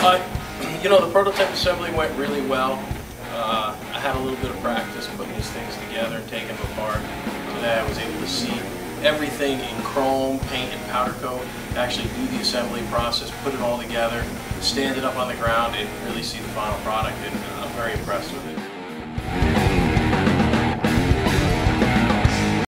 Uh, you know, the prototype assembly went really well. Uh, I had a little bit of practice putting these things together and taking them apart. Today I was able to see everything in chrome, paint, and powder coat, actually do the assembly process, put it all together, stand it up on the ground, and really see the final product, and I'm very.